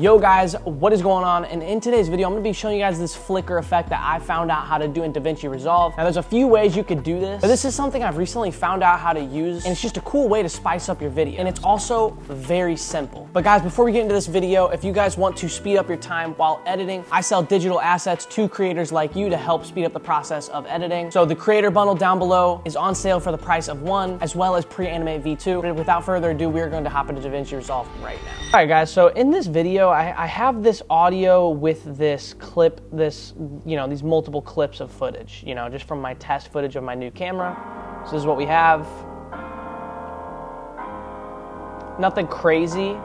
Yo guys, what is going on? And in today's video, I'm gonna be showing you guys this flicker effect that I found out how to do in DaVinci Resolve. Now there's a few ways you could do this, but this is something I've recently found out how to use, and it's just a cool way to spice up your video. And it's also very simple. But guys, before we get into this video, if you guys want to speed up your time while editing, I sell digital assets to creators like you to help speed up the process of editing. So the creator bundle down below is on sale for the price of one, as well as pre-animate V2. But without further ado, we're going to hop into DaVinci Resolve right now. All right guys, so in this video, I, I have this audio with this clip, this, you know, these multiple clips of footage, you know, just from my test footage of my new camera. So this is what we have. Nothing crazy.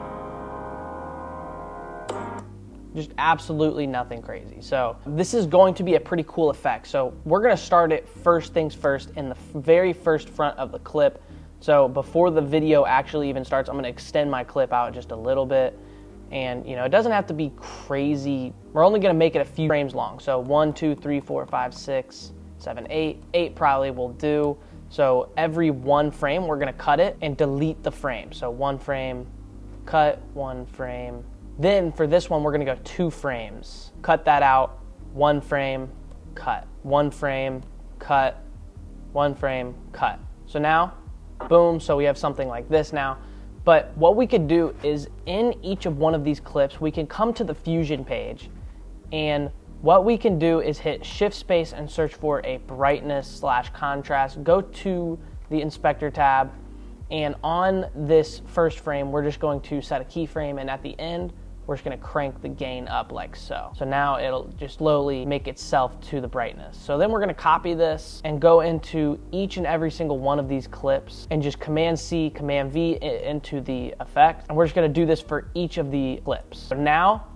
Just absolutely nothing crazy. So this is going to be a pretty cool effect. So we're gonna start it first things first in the very first front of the clip. So before the video actually even starts, I'm gonna extend my clip out just a little bit. And you know, it doesn't have to be crazy. We're only gonna make it a few frames long. So one, two, three, four, five, six, seven, eight. Eight probably will do. So every one frame, we're gonna cut it and delete the frame. So one frame, cut, one frame. Then for this one, we're gonna go two frames. Cut that out, one frame, cut. One frame, cut, one frame, cut. So now boom, so we have something like this now. But what we could do is in each of one of these clips, we can come to the Fusion page and what we can do is hit shift space and search for a brightness slash contrast. Go to the inspector tab and on this first frame, we're just going to set a keyframe and at the end, we're just gonna crank the gain up like so. So now it'll just slowly make itself to the brightness. So then we're gonna copy this and go into each and every single one of these clips and just Command C, Command V into the effect. And we're just gonna do this for each of the clips. So now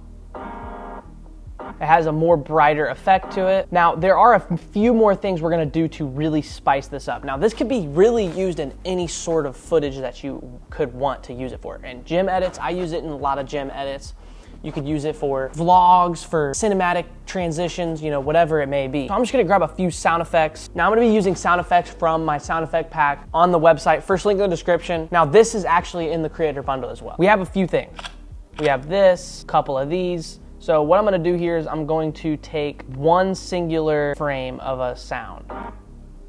it has a more brighter effect to it. Now, there are a few more things we're gonna do to really spice this up. Now, this could be really used in any sort of footage that you could want to use it for. And GIMP edits, I use it in a lot of GIMP edits. You could use it for vlogs, for cinematic transitions, you know, whatever it may be. So I'm just gonna grab a few sound effects. Now I'm gonna be using sound effects from my sound effect pack on the website. First link in the description. Now this is actually in the creator bundle as well. We have a few things. We have this, couple of these. So what I'm gonna do here is I'm going to take one singular frame of a sound.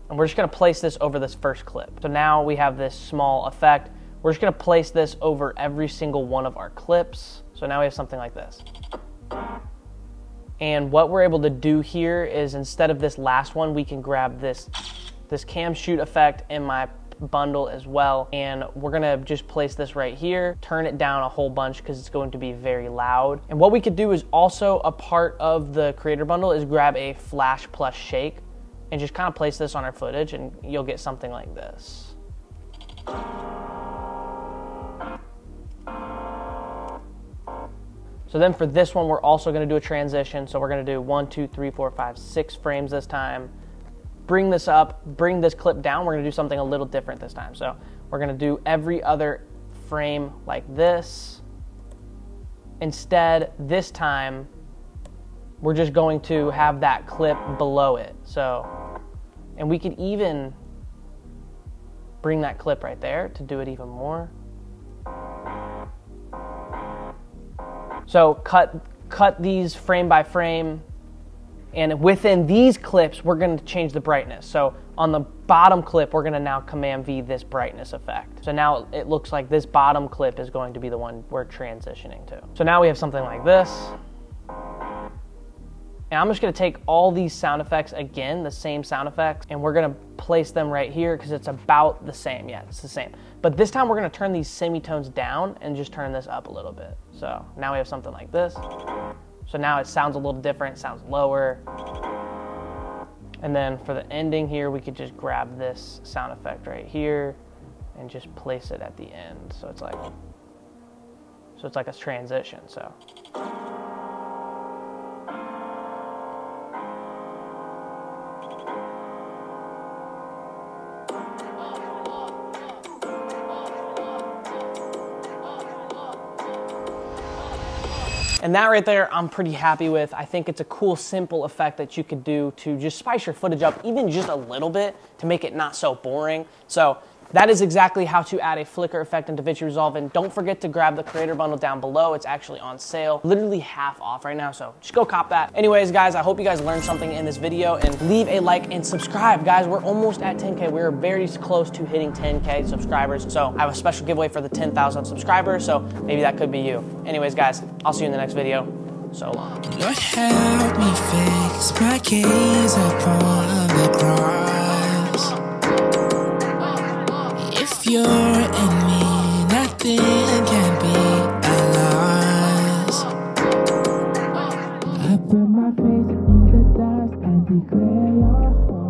And we're just gonna place this over this first clip. So now we have this small effect. We're just gonna place this over every single one of our clips. So now we have something like this. And what we're able to do here is instead of this last one, we can grab this, this cam shoot effect in my bundle as well. And we're gonna just place this right here, turn it down a whole bunch because it's going to be very loud. And what we could do is also a part of the creator bundle is grab a flash plus shake and just kind of place this on our footage and you'll get something like this. So then for this one, we're also gonna do a transition. So we're gonna do one, two, three, four, five, six frames this time. Bring this up, bring this clip down. We're gonna do something a little different this time. So we're gonna do every other frame like this. Instead, this time, we're just going to have that clip below it. So, and we could even bring that clip right there to do it even more. So cut cut these frame by frame, and within these clips, we're going to change the brightness. So on the bottom clip, we're going to now Command V this brightness effect. So now it looks like this bottom clip is going to be the one we're transitioning to. So now we have something like this. And I'm just gonna take all these sound effects again, the same sound effects, and we're gonna place them right here because it's about the same. Yeah, it's the same. But this time we're gonna turn these semitones down and just turn this up a little bit. So now we have something like this. So now it sounds a little different, sounds lower. And then for the ending here, we could just grab this sound effect right here and just place it at the end. So it's like, so it's like a transition, so. And that right there, I'm pretty happy with. I think it's a cool, simple effect that you could do to just spice your footage up even just a little bit to make it not so boring. So that is exactly how to add a flicker effect into DaVinci Resolve. And don't forget to grab the creator bundle down below. It's actually on sale, literally half off right now. So just go cop that. Anyways, guys, I hope you guys learned something in this video and leave a like and subscribe. Guys, we're almost at 10K. We're very close to hitting 10K subscribers. So I have a special giveaway for the 10,000 subscribers. So maybe that could be you. Anyways, guys, I'll see you in the next video. So long. My face in the dust. And declare your